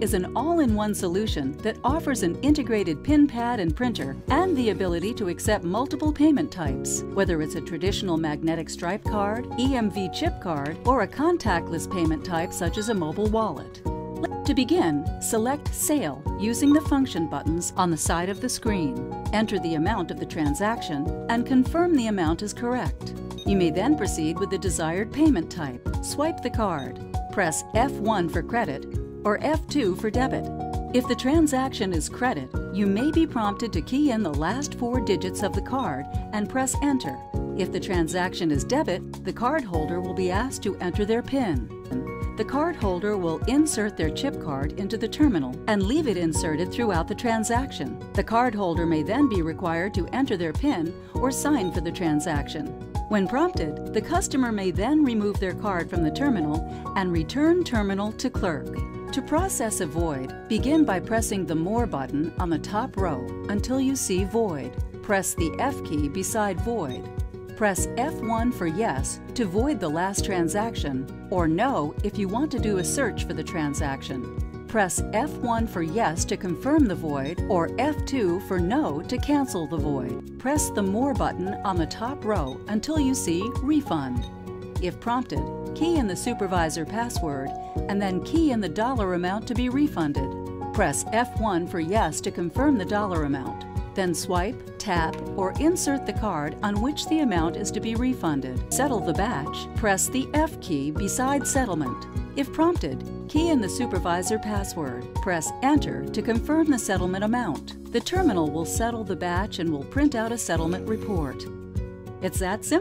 is an all-in-one solution that offers an integrated pin pad and printer and the ability to accept multiple payment types, whether it's a traditional magnetic stripe card, EMV chip card, or a contactless payment type such as a mobile wallet. To begin, select Sale using the function buttons on the side of the screen. Enter the amount of the transaction and confirm the amount is correct. You may then proceed with the desired payment type. Swipe the card. Press F1 for credit or F2 for debit. If the transaction is credit, you may be prompted to key in the last four digits of the card and press Enter. If the transaction is debit, the cardholder will be asked to enter their PIN. The cardholder will insert their chip card into the terminal and leave it inserted throughout the transaction. The cardholder may then be required to enter their PIN or sign for the transaction. When prompted, the customer may then remove their card from the terminal and return terminal to clerk. To process a void, begin by pressing the More button on the top row until you see Void. Press the F key beside Void. Press F1 for Yes to void the last transaction, or No if you want to do a search for the transaction. Press F1 for Yes to confirm the void, or F2 for No to cancel the void. Press the More button on the top row until you see Refund. If prompted, key in the supervisor password and then key in the dollar amount to be refunded. Press F1 for Yes to confirm the dollar amount. Then swipe, tap, or insert the card on which the amount is to be refunded. Settle the batch, press the F key beside Settlement. If prompted, key in the supervisor password. Press Enter to confirm the settlement amount. The terminal will settle the batch and will print out a settlement report. It's that simple.